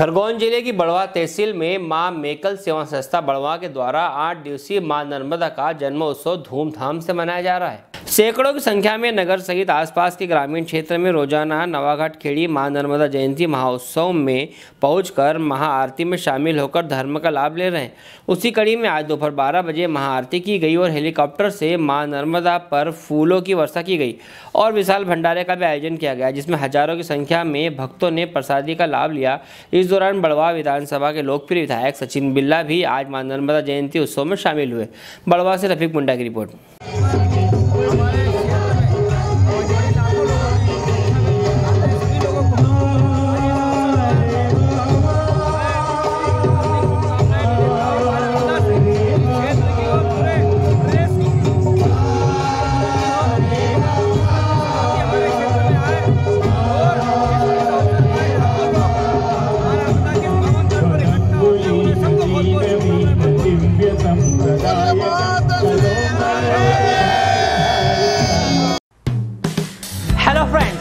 खरगोन ज़िले की बड़वा तहसील में माँ मेकल सेवा संस्था बड़वा के द्वारा आठ दिवसीय माँ नर्मदा का जन्मोत्सव धूमधाम से मनाया जा रहा है। सैकड़ों की संख्या में नगर सहित आसपास के ग्रामीण क्षेत्र में रोज़ाना नवाघाट खेड़ी माँ नर्मदा जयंती महोत्सव में पहुंचकर महाआरती में शामिल होकर धर्म का लाभ ले रहे हैं। उसी कड़ी में आज दोपहर बारह बजे महाआरती की गई और हेलीकॉप्टर से माँ नर्मदा पर फूलों की वर्षा की गई और विशाल भंडारे का भी आयोजन किया गया, जिसमें हज़ारों की संख्या में भक्तों ने प्रसादी का लाभ लिया। इस दौरान बड़वा विधानसभा के लोकप्रिय विधायक सचिन बिल्ला भी आज माँ नर्मदा जयंती उत्सव में शामिल हुए। बड़वा से रफीक मुंडा की रिपोर्ट। दिव्य